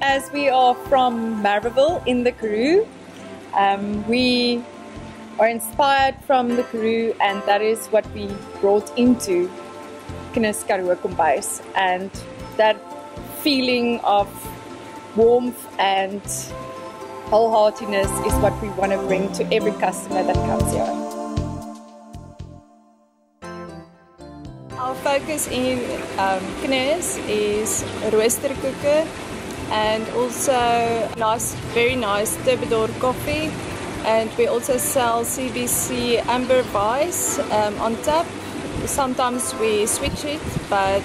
as we are from Merweville in the Karoo, um, we are inspired from the Karoo, and that is what we brought into Knus Karoo Kombuis. And that feeling of warmth and wholeheartedness is what we want to bring to every customer that comes here. Our focus in um, is roosterkoeke and also nice, very nice Terbodore coffee. And we also sell CBC Amber Weiss um, on tap. Sometimes we switch it, but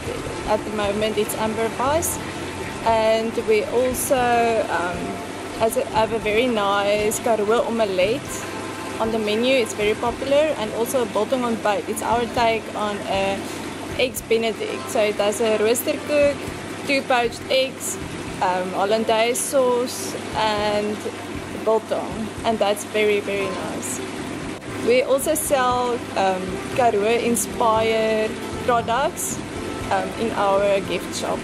at the moment it's Amber Weiss. And we also um, have a very nice Karoo omelette on the menu. It's very popular. And also a bolting on ontbyt. It's our take on a eggs benedict. So it has a rooster cook, two poached eggs, um, hollandaise sauce and biltong and that's very very nice. We also sell um, Karoo inspired products um, in our gift shop.